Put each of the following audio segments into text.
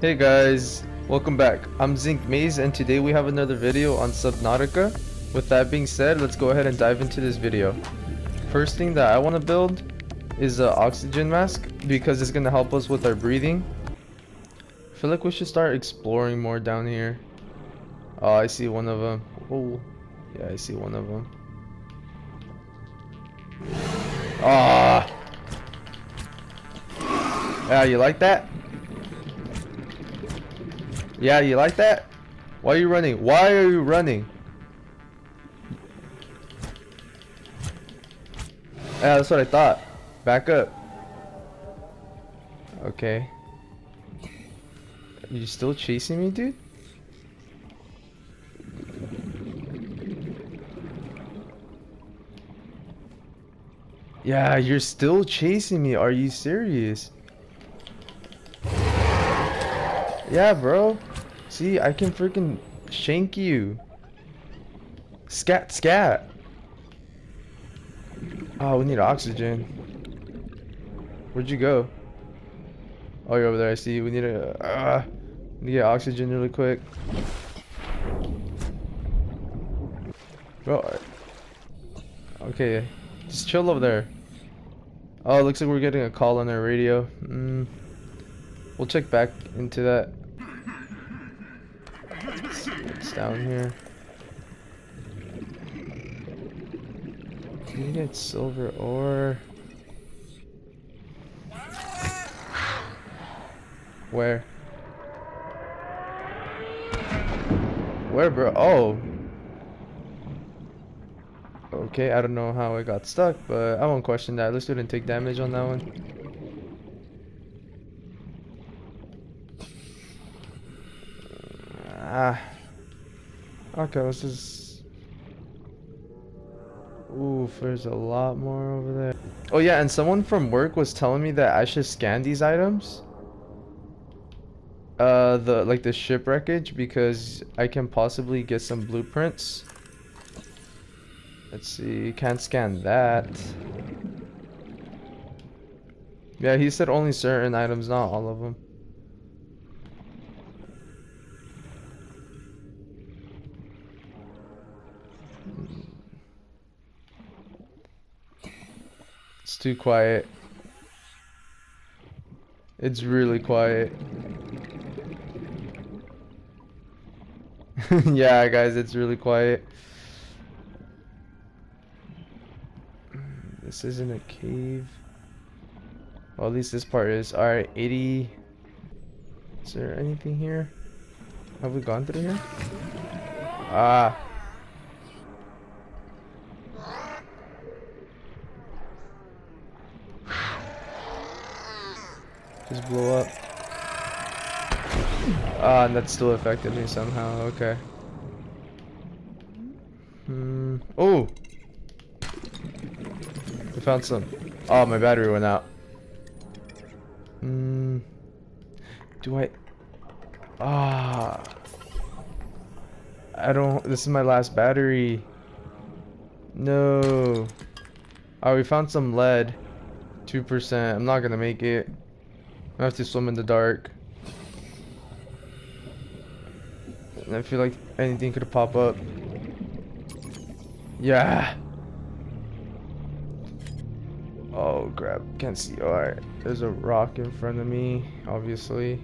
Hey guys, welcome back. I'm Zinc Maze and today we have another video on Subnautica. With that being said, let's go ahead and dive into this video. First thing that I want to build is an oxygen mask because it's going to help us with our breathing. I feel like we should start exploring more down here. Oh, I see one of them. Oh, yeah, I see one of them. Ah. Yeah, you like that? Yeah, you like that? Why are you running? Why are you running? Yeah, that's what I thought. Back up. Okay. You still chasing me, dude? Yeah, you're still chasing me. Are you serious? Yeah, bro. See, I can freaking shank you. Scat, scat. Oh, we need oxygen. Where'd you go? Oh, you're over there. I see. We need a. Uh, need to get oxygen really quick. Bro. Okay, just chill over there. Oh, looks like we're getting a call on our radio. Mm. We'll check back into that. It's down here. Can you get silver ore? Where? Where, bro? Oh. Okay, I don't know how I got stuck, but I won't question that. At least we didn't take damage on that one. Ah. Okay, let's just... Oof, there's a lot more over there. Oh yeah, and someone from work was telling me that I should scan these items. Uh, the like the ship wreckage because I can possibly get some blueprints. Let's see, can't scan that. Yeah, he said only certain items, not all of them. It's too quiet. It's really quiet. yeah, guys, it's really quiet. This isn't a cave. Well, at least this part is. Alright, 80. Is there anything here? Have we gone through here? Ah. Just blew up. Ah, and that still affected me somehow. Okay. Hmm. Oh! We found some. Oh, my battery went out. Hmm. Do I... Ah. I don't... This is my last battery. No. Oh, we found some lead. 2%. I'm not gonna make it. I have to swim in the dark. And I feel like anything could pop up. Yeah. Oh crap, can't see. Alright, there's a rock in front of me, obviously.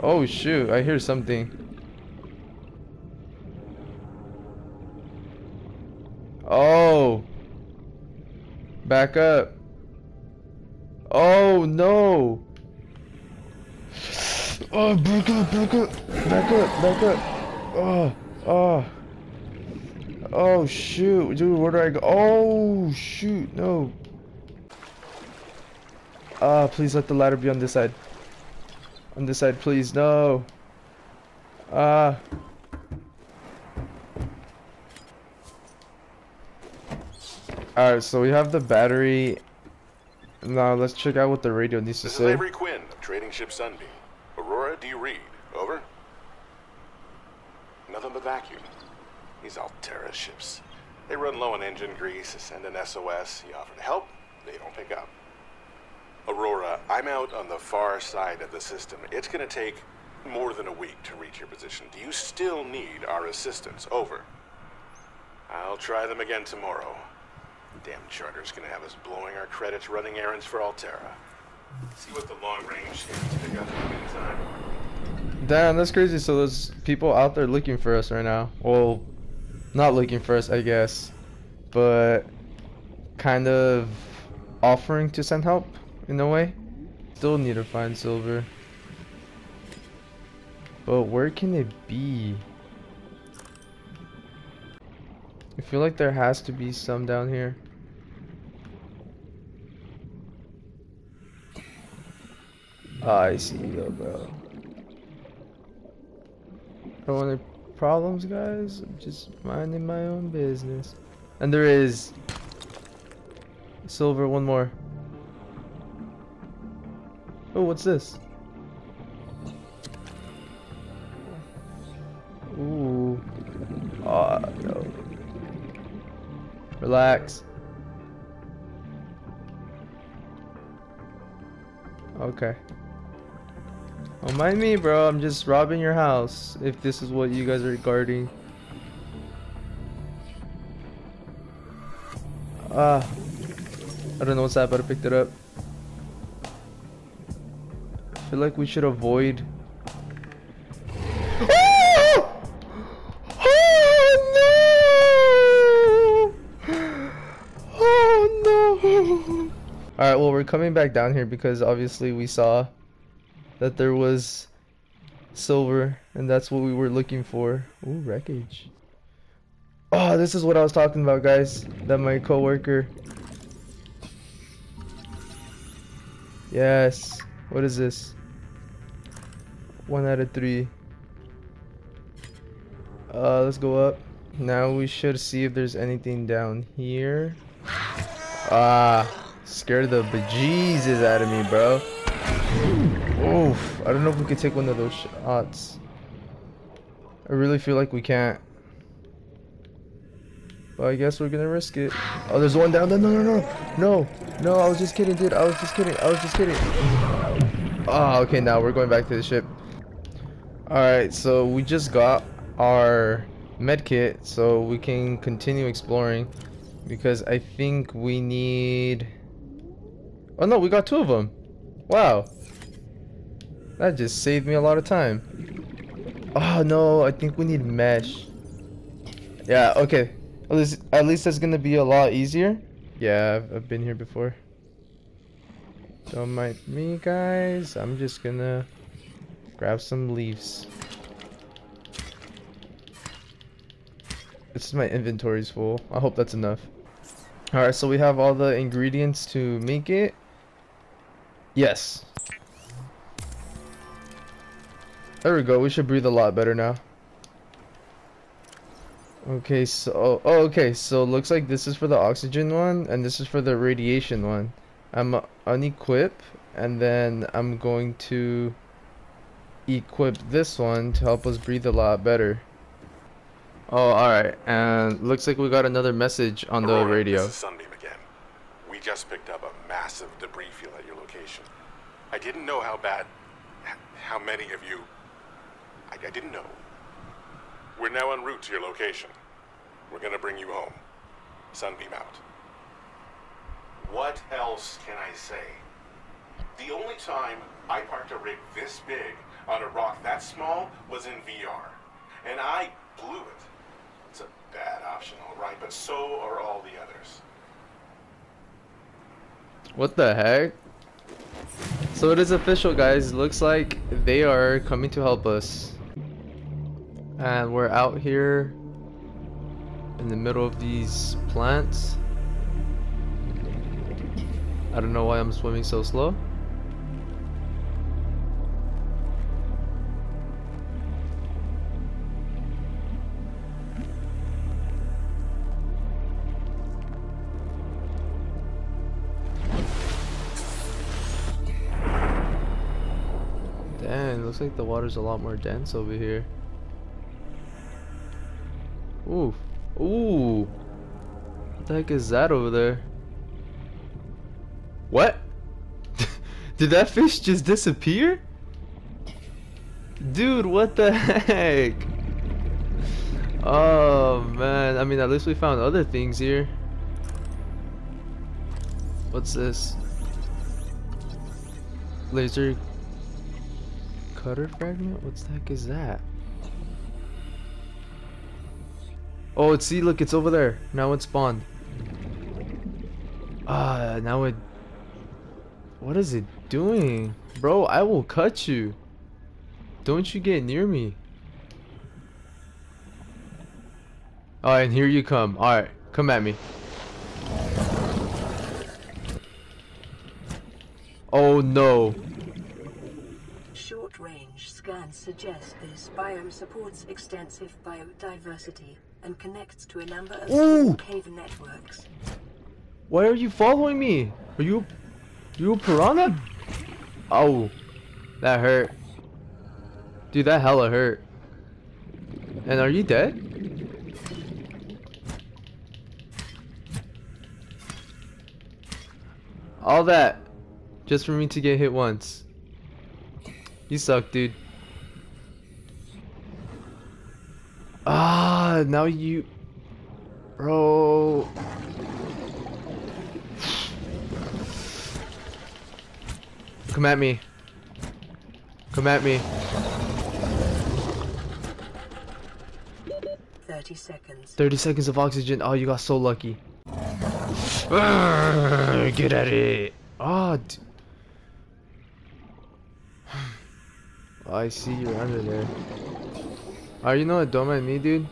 Oh shoot, I hear something. Oh. Back up. Oh no. Oh, back up, back up, back up, back up. Oh, oh. Oh shoot, dude, where do I go? Oh shoot, no. Ah, please let the ladder be on this side. On this side, please, no. Ah. Alright, so we have the battery. Now let's check out what the radio needs this to say. This is Avery Quinn, trading ship Sunbeam. Aurora, do you read? Over. Nothing but vacuum. These Alterra ships. They run low on engine grease, send an SOS, you offer to help, they don't pick up. Aurora, I'm out on the far side of the system. It's gonna take more than a week to reach your position. Do you still need our assistance? Over. I'll try them again tomorrow. Damn charter's gonna have us blowing our credits running errands for Alterra. See what the long range pick up in the meantime. Damn, that's crazy. So there's people out there looking for us right now. Well, not looking for us, I guess, but kind of offering to send help in a way. Still need to find silver. But where can it be? I feel like there has to be some down here. Ah, I see you, bro. Want any problems, guys. I'm just minding my own business. And there is silver. One more. Oh, what's this? Ooh. Ah, no. Relax. Okay. Don't mind me, bro. I'm just robbing your house. If this is what you guys are guarding. Ah. I don't know what's that, but I picked it up. I feel like we should avoid. Oh! Oh no! Oh no! Alright, well, we're coming back down here because obviously we saw that there was silver and that's what we were looking for. Ooh, wreckage. Oh, this is what I was talking about, guys. That my coworker. Yes. What is this? One out of three. Uh, let's go up. Now we should see if there's anything down here. Ah, scared the bejesus out of me, bro. Oof, I don't know if we could take one of those shots. I really feel like we can't. But I guess we're gonna risk it. Oh, there's one down there. No, no, no. No, no, I was just kidding, dude. I was just kidding. I was just kidding. Oh, okay, now we're going back to the ship. Alright, so we just got our med kit, so we can continue exploring. Because I think we need... Oh no, we got two of them. Wow. That just saved me a lot of time. Oh no, I think we need mesh. Yeah, okay. At least, at least that's gonna be a lot easier. Yeah, I've, I've been here before. Don't mind me, guys. I'm just gonna grab some leaves. This is my inventory's full. I hope that's enough. Alright, so we have all the ingredients to make it. Yes. There we go. We should breathe a lot better now. Okay, so oh, oh, okay, so looks like this is for the oxygen one, and this is for the radiation one. I'm unequip, and then I'm going to equip this one to help us breathe a lot better. Oh, alright, and looks like we got another message on the radio. This is Sunbeam again. We just picked up a massive debris field at your location. I didn't know how bad, how many of you. I, I didn't know. We're now en route to your location. We're gonna bring you home. Sunbeam out. What else can I say? The only time I parked a rig this big on a rock that small was in VR. And I blew it. It's a bad option, all right, but so are all the others. What the heck? So it is official, guys. Looks like they are coming to help us. And we're out here in the middle of these plants. I don't know why I'm swimming so slow. Looks like the water's a lot more dense over here. Ooh. Ooh. What the heck is that over there? What? Did that fish just disappear? Dude, what the heck? Oh man, I mean at least we found other things here. What's this? Laser cutter fragment? What the heck is that? Oh, see, look, it's over there. Now it spawned. Ah, uh, now it. What is it doing, bro? I will cut you. Don't you get near me. Alright, and here you come. Alright, come at me. Oh no. Short range scans suggest this biome supports extensive biodiversity and connects to a number of Ooh. cave networks. Why are you following me? Are you you a piranha? Oh. That hurt. Dude, that hella hurt. And are you dead? All that just for me to get hit once. You suck, dude. Ah, now you... Bro... Come at me. Come at me. 30 seconds. 30 seconds of oxygen. Oh, you got so lucky. Arrgh, get at it. Oh, I see you're under there. Oh, you know what? Don't me, dude.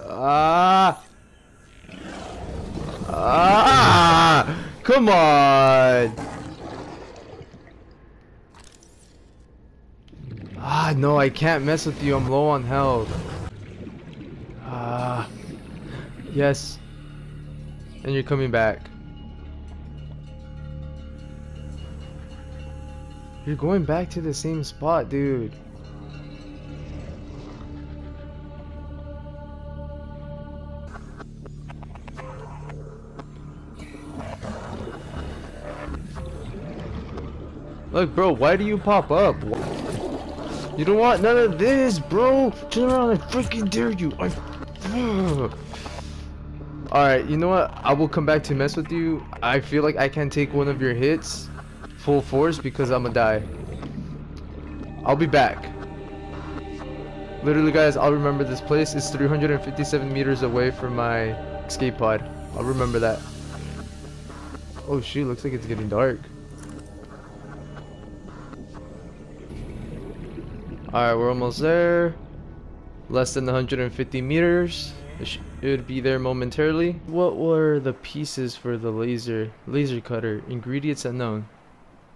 Ah! Ah! Come on! Ah, no, I can't mess with you. I'm low on health. Ah. Yes. And you're coming back. You're going back to the same spot, dude. Look, bro, why do you pop up? You don't want none of this, bro. Turn around, I freaking dare you. I. Alright, you know what? I will come back to mess with you. I feel like I can take one of your hits full force because I'm gonna die. I'll be back. Literally, guys, I'll remember this place. It's 357 meters away from my escape pod. I'll remember that. Oh shoot, looks like it's getting dark. Alright, we're almost there. Less than 150 meters. It should be there momentarily. What were the pieces for the laser laser cutter? Ingredients unknown.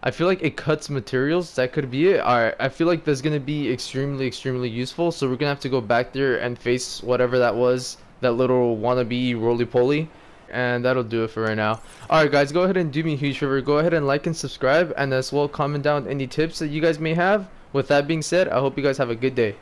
I feel like it cuts materials. That could be it. Alright, I feel like that's gonna be extremely, extremely useful. So we're gonna have to go back there and face whatever that was. That little wannabe roly-poly. And that'll do it for right now. Alright guys, go ahead and do me a huge favor. Go ahead and like and subscribe. And as well comment down any tips that you guys may have. With that being said, I hope you guys have a good day.